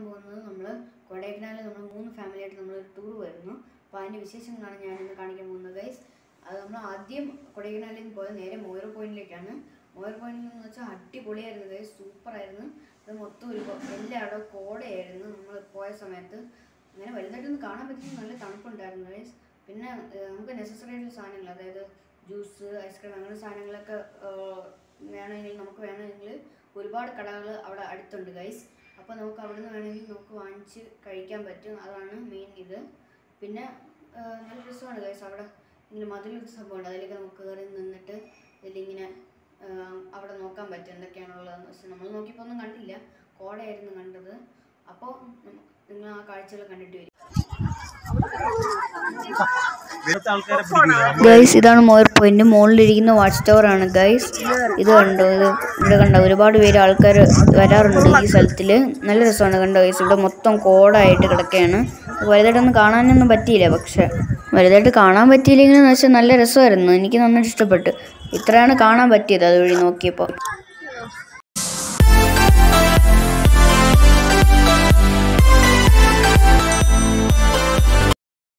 കാണിക്കാൻ പോകുന്നത് നമ്മൾ കൊടൈക്കനാലിൽ നമ്മൾ മൂന്ന് ഫാമിലിയായിട്ട് നമ്മൾ ടൂർ വരുന്നു. അപ്പോൾ അതിന്റെ വിശേഷങ്ങളാണ് ഇന്ന് കാണിക്കാൻ പോകുന്നത് ഗൈസ് അത് നമ്മൾ ആദ്യം കൊടൈക്കനാലിൽ നിന്ന് പോയത് നേരെ മോയർ പോയിന്റിലേക്കാണ്. മോയർ പോയിന്റിൽ നിന്ന് വെച്ചാൽ അടിപൊളിയായിരുന്നു ഗൈസ് സൂപ്പറായിരുന്നു. അത് മൊത്തം ഒരു എല്ലായിടവും കോടയായിരുന്നു. നമ്മൾ പോയ സമയത്ത് അങ്ങനെ വലുതായിട്ടൊന്നും കാണാൻ പറ്റുന്ന നല്ല തണുപ്പുണ്ടായിരുന്നു ഗൈസ് പിന്നെ നമുക്ക് നെസസറി ആയിട്ടുള്ള സാധനങ്ങൾ അതായത് ജ്യൂസ് ഐസ്ക്രീം അങ്ങനെ സാധനങ്ങളൊക്കെ വേണമെങ്കിൽ നമുക്ക് വേണമെങ്കിൽ ഒരുപാട് കടകൾ അവിടെ അടുത്തുണ്ട് ഗൈസ് അപ്പോൾ നമുക്ക് അവിടെ നിന്ന് വേണമെങ്കിൽ നമുക്ക് വാങ്ങിച്ച് കഴിക്കാൻ പറ്റും. അതാണ് മെയിൻ ഇത്. പിന്നെ നല്ല രസമാണ് ഗൈസ് അവിടെ ഇങ്ങനെ മതിലൊരു സംഭവമുണ്ട്. അതിലേക്ക് നമുക്ക് കയറി നിന്നിട്ട് ഇതിലിങ്ങനെ അവിടെ നോക്കാൻ പറ്റും. എന്തൊക്കെയാണുള്ളതെന്ന് വെച്ചാൽ നമ്മൾ നോക്കിയപ്പോൾ ഒന്നും കണ്ടില്ല. കോടയായിരുന്നു കണ്ടത്. അപ്പോൾ നിങ്ങൾ ആ കാഴ്ചകൾ കണ്ടിട്ട് വരും. ഗൈസ് ഇതാണ് മോയർ പോയിന്റ് മുകളിലിരിക്കുന്ന വാച്ച് ടവർ ആണ് ഗൈസ് ഇത് കണ്ടോ? ഇത് ഇവിടെ കണ്ടോ? ഒരുപാട് പേര് ആൾക്കാർ വരാറുണ്ട് ഈ സ്ഥലത്തിൽ നല്ല രസമാണ് കണ്ടോ ഗൈസ് ഇവിടെ മൊത്തം കോടായിട്ട് കിടക്കുകയാണ് വലുതായിട്ടൊന്നും കാണാനൊന്നും പറ്റിയില്ല പക്ഷെ. വലുതായിട്ട് കാണാൻ പറ്റിയില്ലെങ്കിലും വെച്ചാൽ നല്ല രസമായിരുന്നു. എനിക്ക് നന്നായിട്ട് ഇഷ്ടപ്പെട്ടു. ഇത്രയാണ് കാണാൻ പറ്റിയത് അതുവഴി നോക്കിയപ്പോൾ